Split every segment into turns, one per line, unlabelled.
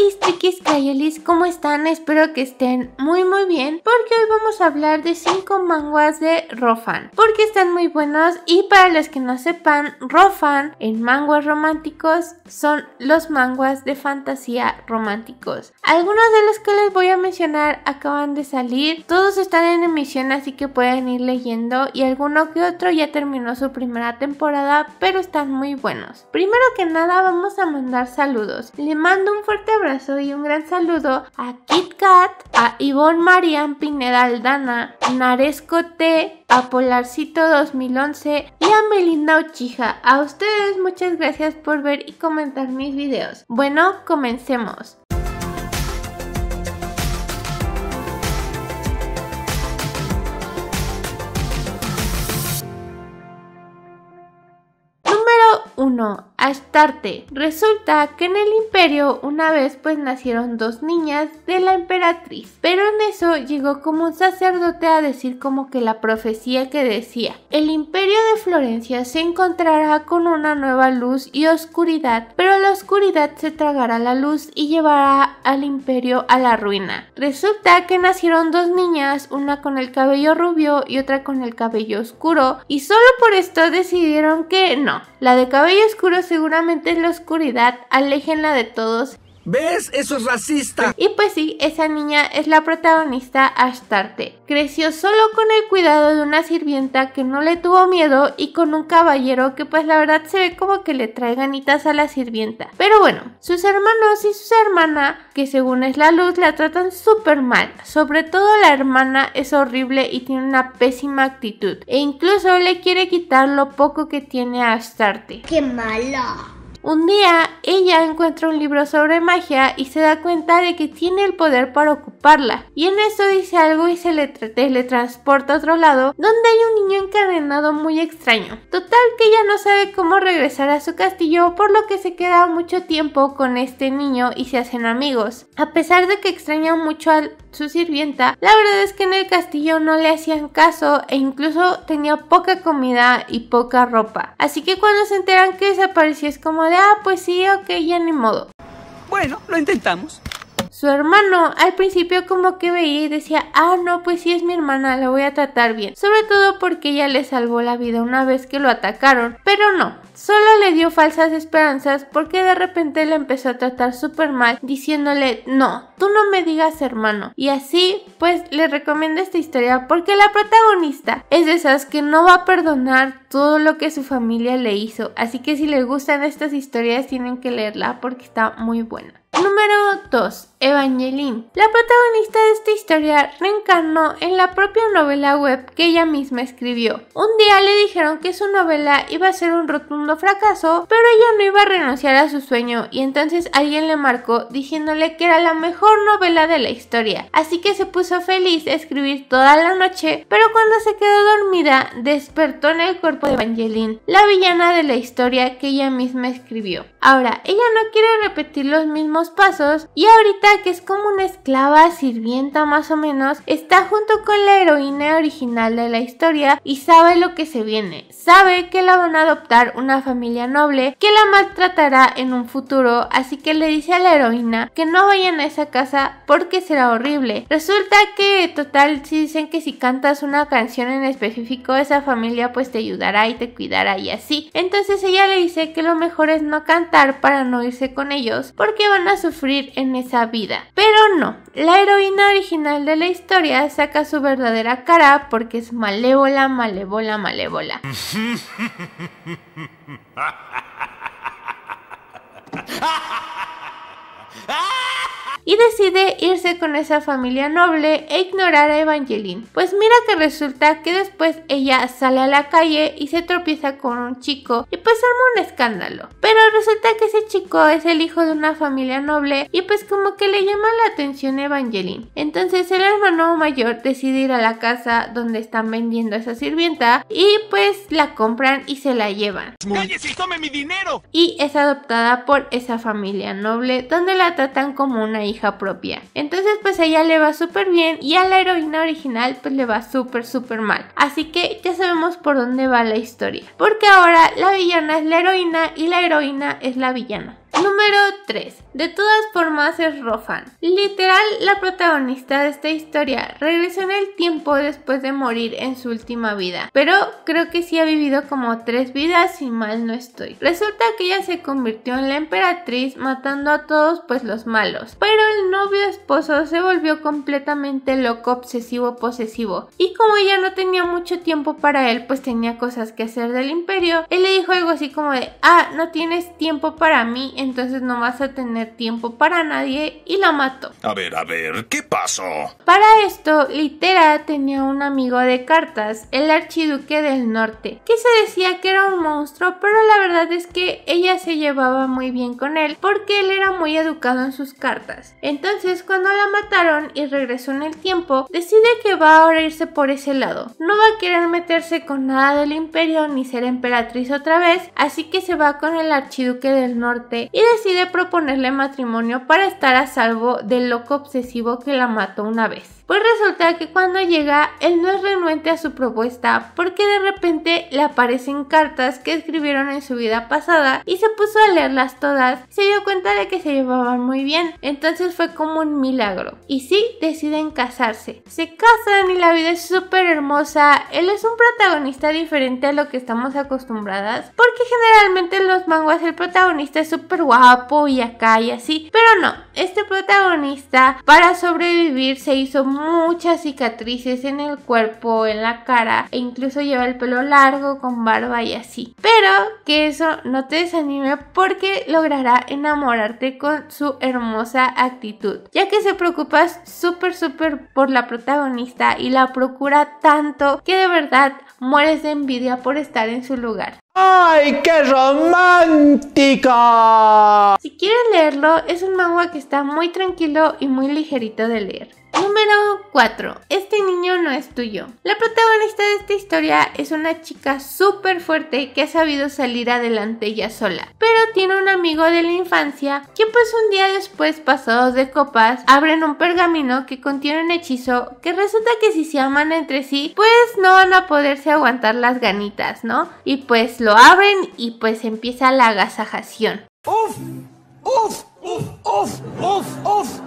Hola Triquis ¿cómo están? Espero que estén muy muy bien porque hoy vamos a hablar de 5 manguas de Rofan porque están muy buenos y para los que no sepan, Rofan en manguas románticos son los manguas de fantasía románticos. Algunos de los que les voy a mencionar acaban de salir, todos están en emisión así que pueden ir leyendo y alguno que otro ya terminó su primera temporada pero están muy buenos. Primero que nada vamos a mandar saludos. Le mando un fuerte abrazo y un gran saludo a Kit Kat, a Ivonne Marian Pineda Aldana, Naresco T, a Polarcito 2011 y a Melinda Uchija. A ustedes muchas gracias por ver y comentar mis videos. Bueno, comencemos. Número 1. Astarte. Resulta que en el imperio una vez pues nacieron dos niñas de la emperatriz, pero en eso llegó como un sacerdote a decir como que la profecía que decía, el imperio de Florencia se encontrará con una nueva luz y oscuridad, pero la oscuridad se tragará la luz y llevará al imperio a la ruina. Resulta que nacieron dos niñas, una con el cabello rubio y otra con el cabello oscuro, y solo por esto decidieron que no, la de cabello oscuro seguramente en la oscuridad, aléjenla de todos.
¿Ves? Eso es racista.
Y pues sí, esa niña es la protagonista Astarte. Creció solo con el cuidado de una sirvienta que no le tuvo miedo y con un caballero que pues la verdad se ve como que le trae ganitas a la sirvienta. Pero bueno, sus hermanos y su hermana, que según es la luz, la tratan súper mal. Sobre todo la hermana es horrible y tiene una pésima actitud. E incluso le quiere quitar lo poco que tiene a Astarte.
¡Qué mala!
Un día ella encuentra un libro sobre magia y se da cuenta de que tiene el poder para ocuparla. Y en eso dice algo y se le teletransporta a otro lado donde hay un niño encadenado muy extraño. Total que ella no sabe cómo regresar a su castillo por lo que se queda mucho tiempo con este niño y se hacen amigos. A pesar de que extraña mucho a su sirvienta, la verdad es que en el castillo no le hacían caso e incluso tenía poca comida y poca ropa. Así que cuando se enteran que desapareció es como ah, pues sí, ok, ya ni modo.
Bueno, lo intentamos.
Su hermano al principio como que veía y decía, ah, no, pues sí es mi hermana, la voy a tratar bien. Sobre todo porque ella le salvó la vida una vez que lo atacaron. Pero no, solo le dio falsas esperanzas porque de repente le empezó a tratar súper mal diciéndole, no, tú no me digas hermano. Y así, pues le recomiendo esta historia porque la protagonista es de esas que no va a perdonar todo lo que su familia le hizo. Así que si les gustan estas historias tienen que leerla porque está muy buena. Número 2. Evangeline. La protagonista de esta historia reencarnó en la propia novela web que ella misma escribió. Un día le dijeron que su novela iba a ser un rotundo fracaso, pero ella no iba a renunciar a su sueño y entonces alguien le marcó diciéndole que era la mejor novela de la historia. Así que se puso feliz a escribir toda la noche, pero cuando se quedó dormida despertó en el cuerpo de Evangeline, la villana de la historia que ella misma escribió. Ahora, ella no quiere repetir los mismos pasos y ahorita que es como una esclava sirvienta más o menos, está junto con la heroína original de la historia y sabe lo que se viene. Sabe que la van a adoptar una familia noble que la maltratará en un futuro, así que le dice a la heroína que no vayan a esa casa porque será horrible. Resulta que total si dicen que si cantas una canción en específico esa familia pues te ayudará y te cuidará y así. Entonces ella le dice que lo mejor es no cantar para no irse con ellos porque van a sufrir en esa vida. Pero no, la heroína original de la historia saca su verdadera cara porque es malévola, malévola, malévola. y decide irse con esa familia noble e ignorar a Evangeline. Pues mira que resulta que después ella sale a la calle y se tropieza con un chico y pues arma un escándalo. Pero resulta que ese chico es el hijo de una familia noble y pues como que le llama la atención a Evangeline. Entonces el hermano mayor decide ir a la casa donde están vendiendo a esa sirvienta y pues la compran y se la llevan.
¡Cállese y tome mi dinero!
Y es adoptada por esa familia noble donde la tratan como una hija propia. Entonces pues a ella le va súper bien y a la heroína original pues le va súper súper mal. Así que ya sabemos por dónde va la historia. Porque ahora la villana es la heroína y la heroína es la villana. Número 3. De todas formas es Rofan. Literal, la protagonista de esta historia regresó en el tiempo después de morir en su última vida, pero creo que sí ha vivido como tres vidas si mal no estoy. Resulta que ella se convirtió en la emperatriz matando a todos pues los malos, pero el novio esposo se volvió completamente loco, obsesivo, posesivo y como ella no tenía mucho tiempo para él pues tenía cosas que hacer del imperio, él le dijo algo así como de ah no tienes tiempo para mí entonces no vas a tener tiempo para nadie y la mató.
A ver, a ver, ¿qué pasó?
Para esto, Litera tenía un amigo de cartas, el archiduque del norte, que se decía que era un monstruo, pero la verdad es que ella se llevaba muy bien con él porque él era muy educado en sus cartas. Entonces, cuando la mataron y regresó en el tiempo, decide que va a irse por ese lado. No va a querer meterse con nada del imperio ni ser emperatriz otra vez, así que se va con el archiduque del norte y decide proponerle matrimonio para estar a salvo del loco obsesivo que la mató una vez. Pues resulta que cuando llega, él no es renuente a su propuesta porque de repente le aparecen cartas que escribieron en su vida pasada y se puso a leerlas todas. Se dio cuenta de que se llevaban muy bien, entonces fue como un milagro. Y sí, deciden casarse. Se casan y la vida es súper hermosa. Él es un protagonista diferente a lo que estamos acostumbradas porque generalmente en los manguas el protagonista es súper guapo y acá y así. Pero no, este protagonista para sobrevivir se hizo muchas cicatrices en el cuerpo, en la cara e incluso lleva el pelo largo con barba y así. Pero que eso no te desanime porque logrará enamorarte con su hermosa actitud, ya que se preocupa súper súper por la protagonista y la procura tanto que de verdad mueres de envidia por estar en su lugar.
¡Ay, qué romántica!
Si quieres leerlo, es un manga que está muy tranquilo y muy ligerito de leer. Número 4. Este niño no es tuyo. La protagonista de esta historia es una chica súper fuerte que ha sabido salir adelante ella sola, pero tiene un amigo de la infancia que pues un día después, pasados de copas, abren un pergamino que contiene un hechizo que resulta que si se aman entre sí, pues no van a poderse aguantar las ganitas, ¿no? Y pues lo abren y pues empieza la agasajación.
¡Uf! ¡Uf! ¡Uf! ¡Uf! ¡Uf! ¡Uf!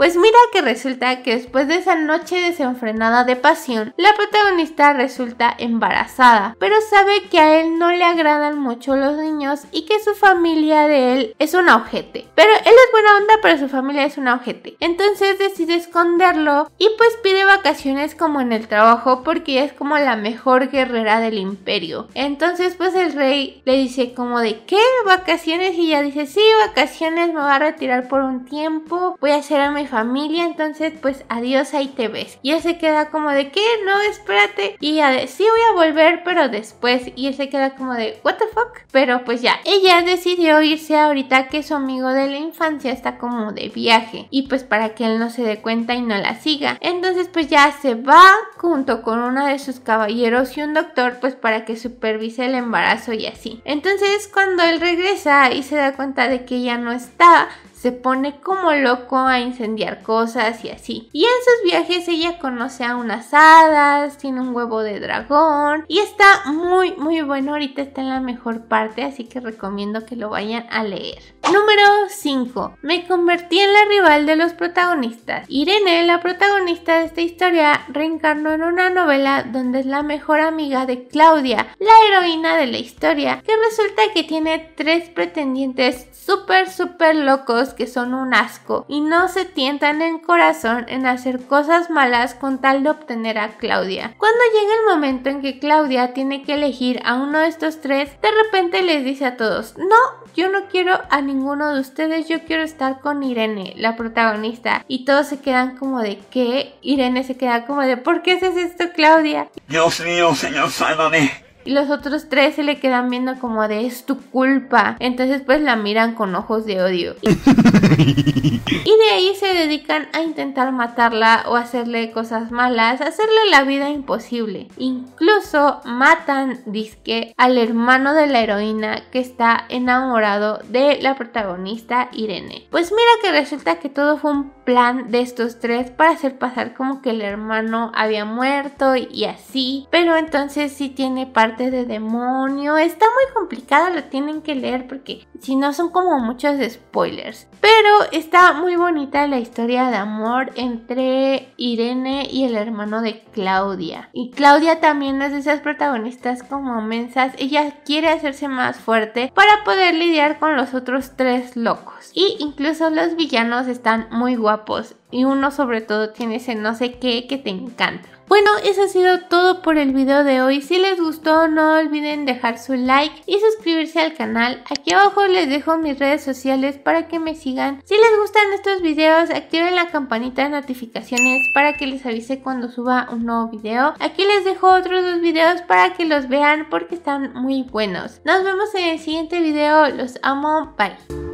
Pues mira que resulta que después de esa noche desenfrenada de pasión, la protagonista resulta embarazada, pero sabe que a él no le agradan mucho los niños y que su familia de él es un ojete. Pero él es buena onda, pero su familia es un ojete. Entonces decide esconderlo y pues pide vacaciones como en el trabajo porque es como la mejor guerrera del imperio. Entonces pues el rey le dice como de ¿qué? ¿Vacaciones? Y ella dice sí, vacaciones, me voy a retirar por un tiempo, voy a hacer a mi familia, entonces pues adiós, ahí te ves. Y él se queda como de ¿qué? No, espérate. Y ella de sí voy a volver, pero después. Y él se queda como de ¿what the fuck? Pero pues ya, ella decidió irse ahorita que su amigo de la infancia está como de viaje. Y pues para que él no se dé cuenta y no la siga. Entonces pues ya se va junto con uno de sus caballeros y un doctor pues para que supervise el embarazo y así. Entonces cuando él regresa y se da cuenta de que ella no está, se pone como loco a incendiar cosas y así. Y en sus viajes ella conoce a unas hadas, tiene un huevo de dragón y está muy muy bueno, ahorita está en la mejor parte, así que recomiendo que lo vayan a leer. Número 5. Me convertí en la rival de los protagonistas. Irene, la protagonista de esta historia, reencarnó en una novela donde es la mejor amiga de Claudia, la heroína de la historia, que resulta que tiene tres pretendientes súper súper locos que son un asco y no se tientan en corazón en hacer cosas malas con tal de obtener a Claudia. Cuando llega el momento en que Claudia tiene que elegir a uno de estos tres, de repente les dice a todos, no, yo no quiero a ninguno de ustedes, yo quiero estar con Irene, la protagonista. Y todos se quedan como de qué, Irene se queda como de ¿por qué haces esto Claudia?
Dios mío, señor.
Y los otros tres se le quedan viendo como de es tu culpa. Entonces pues la miran con ojos de odio. Y de ahí se dedican a intentar matarla o hacerle cosas malas, hacerle la vida imposible. Incluso matan, disque, al hermano de la heroína que está enamorado de la protagonista Irene. Pues mira que resulta que todo fue un plan de estos tres para hacer pasar como que el hermano había muerto y así. Pero entonces sí tiene parte de demonio. Está muy complicado, lo tienen que leer porque si no son como muchos spoilers. Pero está muy bonita la historia de amor entre Irene y el hermano de Claudia. Y Claudia también es de esas protagonistas como mensas. Ella quiere hacerse más fuerte para poder lidiar con los otros tres locos. Y incluso los villanos están muy Y uno sobre todo tiene ese no sé qué que te encanta. Bueno, eso ha sido todo por el video de hoy. Si les gustó, no olviden dejar su like y suscribirse al canal. Aquí abajo les dejo mis redes sociales para que me sigan. Si les gustan estos videos, activen la campanita de notificaciones para que les avise cuando suba un nuevo video. Aquí les dejo otros dos videos para que los vean porque están muy buenos. Nos vemos en el siguiente video. Los amo. Bye.